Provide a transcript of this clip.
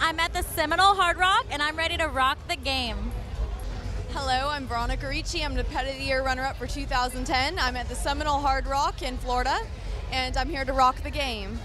I'm at the Seminole Hard Rock and I'm ready to rock the game. Hello, I'm Veronica Ricci. I'm the Pet of the Year runner up for 2010. I'm at the Seminole Hard Rock in Florida, and I'm here to rock the game.